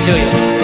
就有。